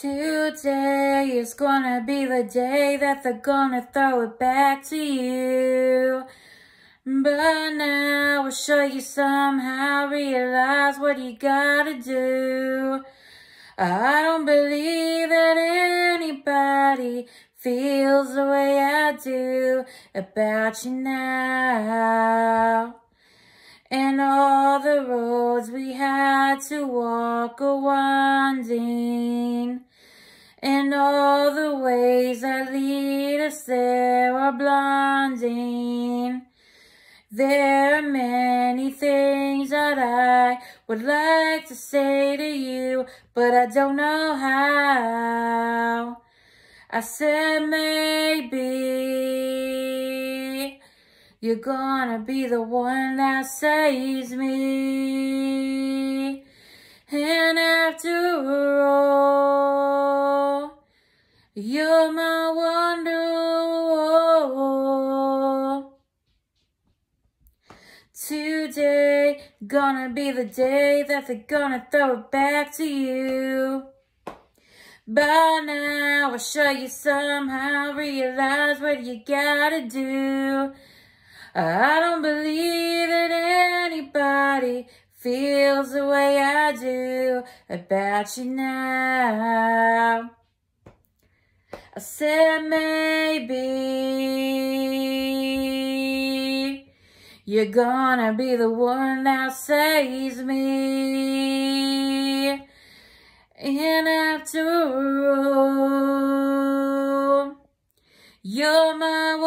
Today is gonna be the day that they're gonna throw it back to you. But now I'll show you somehow realize what you gotta do. I don't believe that anybody feels the way I do about you now. And all the roads we had to walk are winding. And all the ways that lead us there are blinding. There are many things that I would like to say to you, but I don't know how. I said maybe you're gonna be the one that saves me. And after all, you're my wonder. Today, gonna be the day that they're gonna throw it back to you. By now, I'll show you somehow realize what you gotta do. I don't believe that anybody feels the way I do about you now. I said maybe you're gonna be the one that saves me. And after all, you're my.